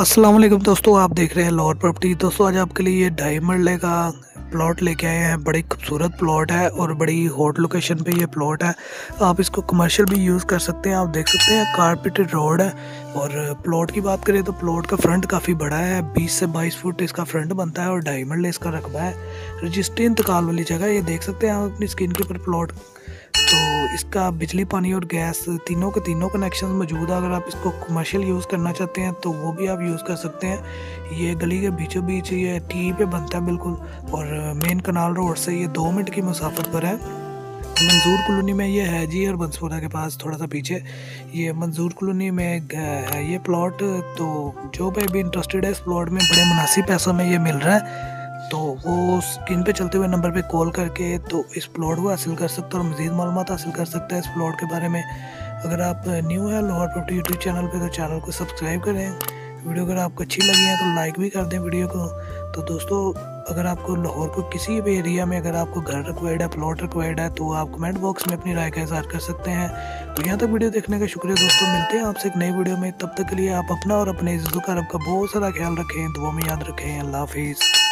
अस्सलाम वालेकुम दोस्तों, आप देख रहे हैं लाहौर प्रॉपर्टी दोस्तों, आज आपके लिए ये ढाई मरले का प्लॉट लेके आए हैं। बड़ी खूबसूरत प्लॉट है और बड़ी हॉट लोकेशन पे ये प्लॉट है। आप इसको कमर्शियल भी यूज़ कर सकते हैं। आप देख सकते हैं कारपेटेड रोड है। और प्लॉट की बात करें तो प्लॉट का फ्रंट काफ़ी बड़ा है। 20 से 22 फुट इसका फ्रंट बनता है और ढाई मरले इसका रकबा है। रजिस्ट्री इंतकाल वाली जगह ये देख सकते हैं आप अपनी स्क्रीन के ऊपर प्लॉट तो इसका बिजली, पानी और गैस तीनों के तीनों कनेक्शन मौजूद है। अगर आप इसको कमर्शियल यूज़ करना चाहते हैं तो वो भी आप यूज़ कर सकते हैं। ये गली के बीचों बीच ये टी पे बनता है बिल्कुल, और मेन कनाल रोड से ये दो मिनट की मुसाफत पर है। मंजूर कॉलोनी में ये है जी, और बंसपुरा के पास थोड़ा सा पीछे। ये मंजूर कॉलोनी में है ये प्लॉट तो जो भाई भी इंटरेस्टेड है इस प्लॉट में, बड़े मुनासिब पैसों में ये मिल रहा है। तो वो स्क्रीन पे चलते हुए नंबर पे कॉल करके तो इस प्लॉट को हासिल कर सकता है और मज़ीद मालूम हासिल कर सकता है इस प्लॉट के बारे में। अगर आप न्यू है, लाहौर प्रॉपर्टी यूट्यूब चैनल पे तो चैनल को सब्सक्राइब करें। वीडियो अगर आपको अच्छी लगी है तो लाइक भी कर दें वीडियो को। तो दोस्तों, अगर आपको लाहौर को किसी भी एरिया में अगर आपको घर रिक्वायर्ड है प्लॉट रिक्वायर्ड है तो आप कमेंट बॉक्स में अपनी राय का इजहार कर सकते हैं। तो यहाँ तक वीडियो देखने का शुक्रिया दोस्तों, मिलते हैं आपसे एक नई वीडियो में। तब तक के लिए आप अपना और अपने इज़्ज़त का बहुत सारा ख्याल रखें, दुआ में याद रखें। अल्लाह हाफिज़।